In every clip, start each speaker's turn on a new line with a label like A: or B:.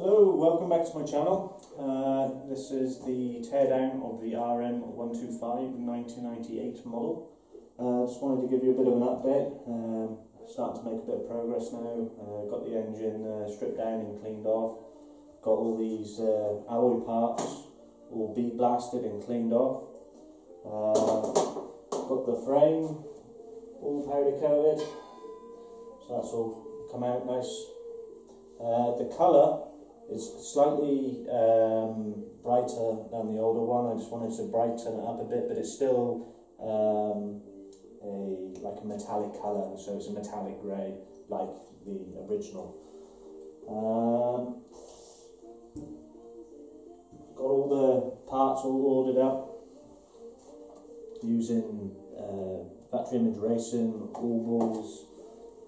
A: Hello, welcome back to my channel. Uh, this is the teardown of the RM125 1998 model. Uh, just wanted to give you a bit of an update. Um, starting to make a bit of progress now. Uh, got the engine uh, stripped down and cleaned off. Got all these uh, alloy parts all bead blasted and cleaned off. Uh, got the frame all powder coated. So that's all come out nice. Uh, the colour is slightly um, brighter than the older one. I just wanted to brighten it up a bit, but it's still um, a like a metallic colour, so it's a metallic grey like the original. Um, got all the parts all ordered up using uh, factory image racing, all balls,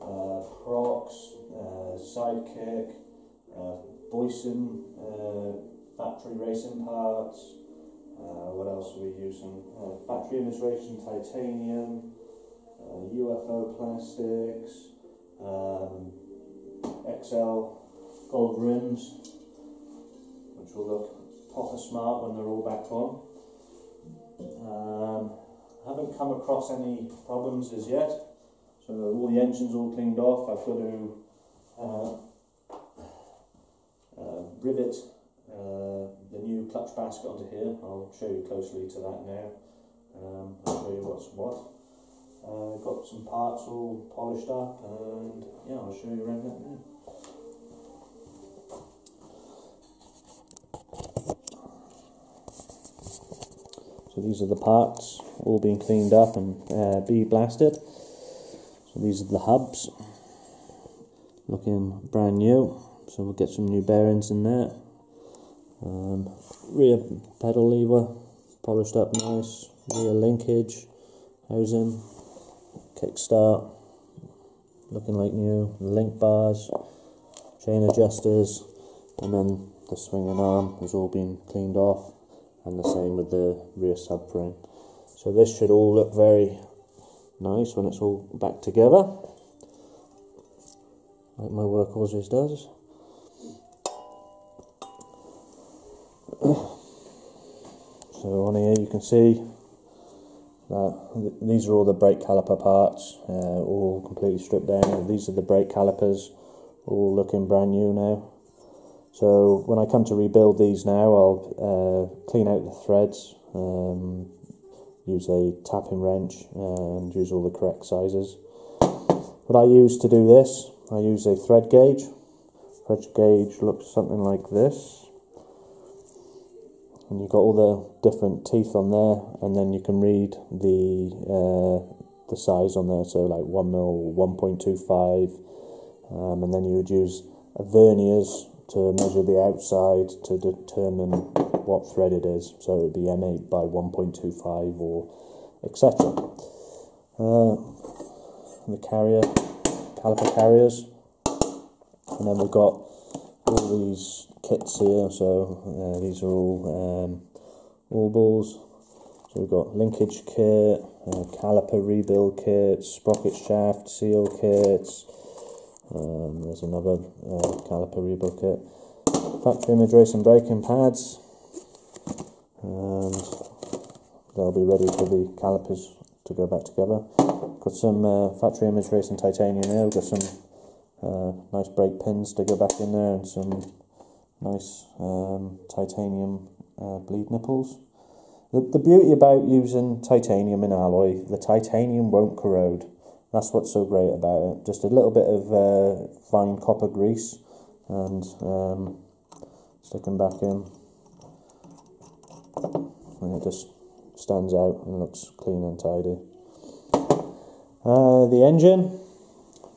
A: uh, Prox, uh, Sidekick, uh, Boyesen, uh, factory racing parts. Uh, what else are we using? Uh, factory racing titanium, uh, UFO plastics, um, Excel gold rims, which will look proper smart when they're all back on. Um, haven't come across any problems as yet. So all the engines all cleaned off. I've got to uh, uh, rivet uh, the new clutch basket onto here. I'll show you closely to that now. Um, I'll show you what's what. Uh, got some parts all polished up and yeah, I'll show you around that now. So these are the parts all being cleaned up and uh, blasted. So these are the hubs looking brand new. So we'll get some new bearings in there. Um, rear pedal lever polished up nice. Rear linkage housing, kickstart looking like new. Link bars, chain adjusters, and then the swinging arm has all been cleaned off and the same with the rear subframe. So this should all look very nice when it's all back together, like my Workhorses does. So on here you can see that th these are all the brake caliper parts, uh, all completely stripped down. These are the brake calipers, all looking brand new now. So when I come to rebuild these now, I'll uh, clean out the threads, um, use a tapping wrench and use all the correct sizes. What I use to do this, I use a thread gauge. Thread gauge looks something like this. And you've got all the different teeth on there and then you can read the uh, the size on there, so like 1 mil, 1.25 um, and then you would use a verniers to measure the outside to determine what thread it is. So it would be M8 by 1.25 or etc. Uh, the carrier, caliper carriers, and then we've got all these kits here. So uh, these are all um, all balls. So we've got linkage kit, uh, caliper rebuild kits, sprocket shaft seal kits. Um, there's another uh, caliper rebuild kit. Factory image racing braking pads. And they'll be ready for the calipers to go back together. Got some uh, factory image racing titanium here. We've got some uh, nice brake pins to go back in there and some nice um, titanium uh, bleed nipples. The, the beauty about using titanium in alloy, the titanium won't corrode. That's what's so great about it. Just a little bit of uh, fine copper grease and um, stick them back in. And it just stands out and looks clean and tidy. Uh, the engine,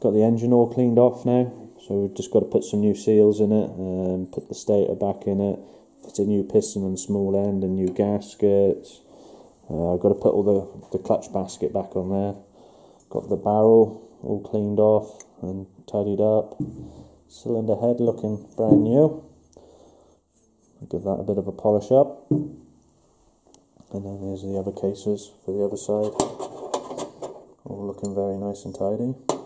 A: got the engine all cleaned off now. So we've just got to put some new seals in it and put the stator back in it. Fit a new piston and small end and new gaskets. Uh, I've got to put all the, the clutch basket back on there. Got the barrel all cleaned off and tidied up. Cylinder head looking brand new. Give that a bit of a polish up. And then there's the other cases for the other side. All looking very nice and tidy.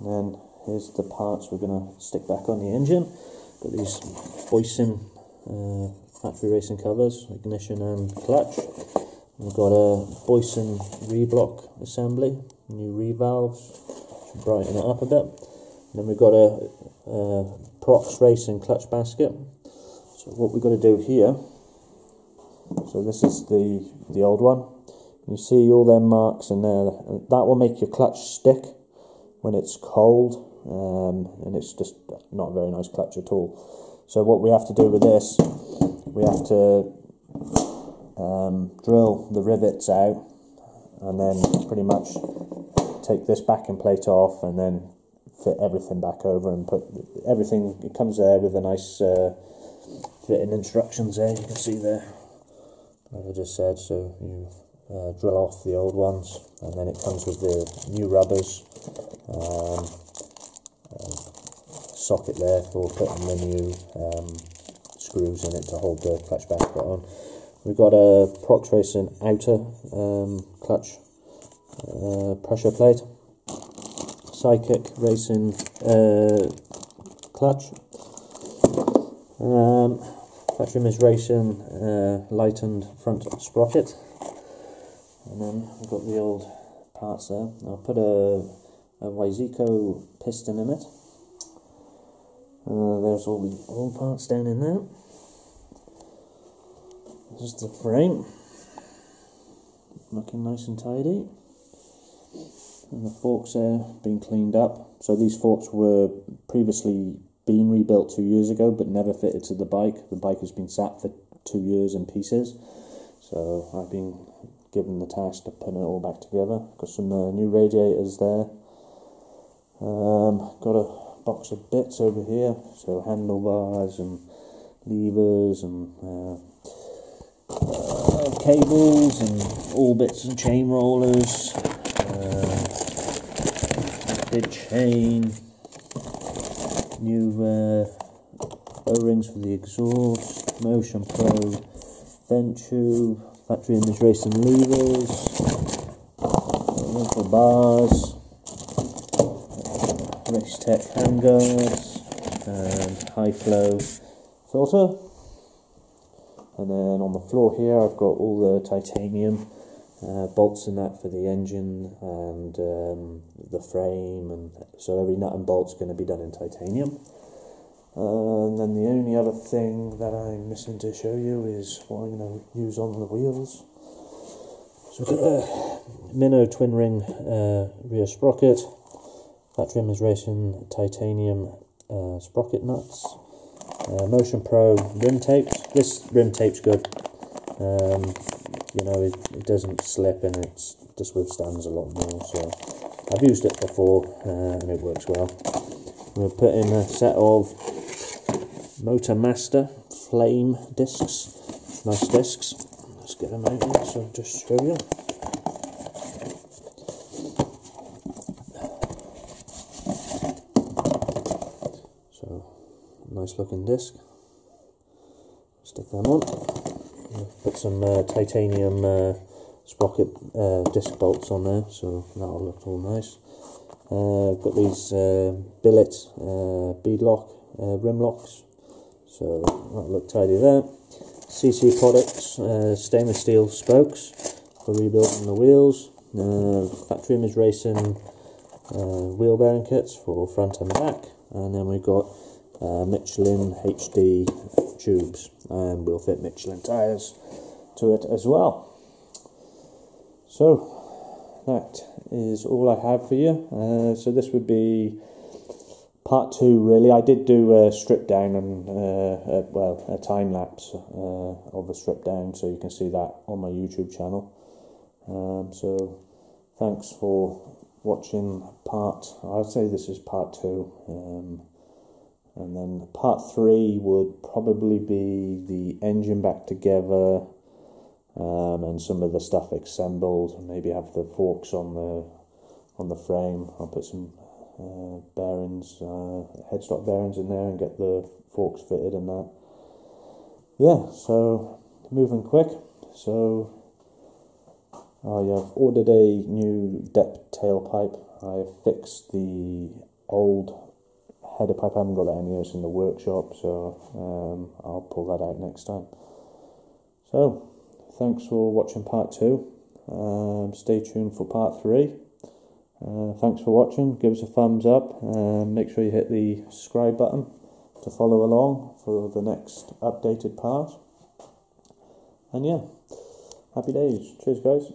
A: And then here's the parts we're going to stick back on the engine. Got these Boyesen uh, factory racing covers, ignition and clutch. We've got a Boyesen reblock assembly, new reed valves, brighten it up a bit. And then we've got a, a Prox Racing clutch basket. So what we've got to do here, so this is the, the old one. You see all their marks in there. That will make your clutch stick when it's cold, um, and it's just not a very nice clutch at all. So what we have to do with this, we have to um, drill the rivets out, and then pretty much take this backing plate off, and then fit everything back over and put everything. It comes there with a nice uh, fitting instructions there. You can see there, I just said. So you uh, drill off the old ones, and then it comes with the new rubbers. Um, um, socket there for putting the new um, screws in it to hold the clutch basket on. We've got a Prox Racing outer um, clutch uh, pressure plate, Psychic Racing uh, clutch, um, Miss Racing uh, lightened front sprocket, and then we've got the old parts there. I'll put a, a Wiseco piston in it. Uh, there's all the old parts down in there. Is the frame. Looking nice and tidy. And the forks there being cleaned up. So these forks were previously been rebuilt two years ago but never fitted to the bike. The bike has been sat for two years in pieces. So I've been given the task of putting it all back together. Got some uh, new radiators there. Um, got a box of bits over here, so handlebars and levers and uh, uh, cables and all bits and chain rollers, uh, big chain, new uh, O-rings for the exhaust, Motion Pro factory image racing levers, for bars, race tech handguards, and high flow filter. And then on the floor here, I've got all the titanium uh, bolts in that for the engine and um, the frame, and so every nut and bolt's going to be done in titanium. And then the only other thing that I'm missing to show you is what I'm going to use on the wheels. So we've got a Minnow twin ring uh, rear sprocket, Factory is Racing titanium uh, sprocket nuts, uh, Motion Pro rim tapes. This rim tape's good. Um, you know, it, it doesn't slip and it just withstands a lot more. So I've used it before uh, and it works well. We're putting a set of Moto-Master flame discs. Nice discs. Let's get them out here so just show you. So nice looking disc. Stick them on. Put some uh, titanium uh, sprocket uh, disc bolts on there, so that'll look all nice. Uh, got these uh, billet uh, beadlock uh, rim locks, so that'll look tidy there. CC Products uh, stainless steel spokes for rebuilding the wheels. Uh, factory image racing uh, wheel bearing kits for front and back, and then we've got uh, Michelin HD tubes, and we'll fit Michelin tires to it as well. So that is all I have for you. Uh, so this would be part two, really. I did do a strip down and uh, a, well a time lapse uh, of a strip down, so you can see that on my YouTube channel. Um, so thanks for watching part. I'd say this is part two. Um, and then part three would probably be the engine back together, um, and some of the stuff assembled. Maybe have the forks on the on the frame. I'll put some uh, bearings, uh, headstock bearings in there, and get the forks fitted and that. Yeah, so moving quick. So I have ordered a new depth tailpipe. I have fixed the old header pipe. I haven't got that here, it's in the workshop, so um, I'll pull that out next time. So, thanks for watching part two. Um, stay tuned for part three. Uh, thanks for watching. Give us a thumbs up. and make sure you hit the subscribe button to follow along for the next updated part. And yeah, happy days. Cheers, guys.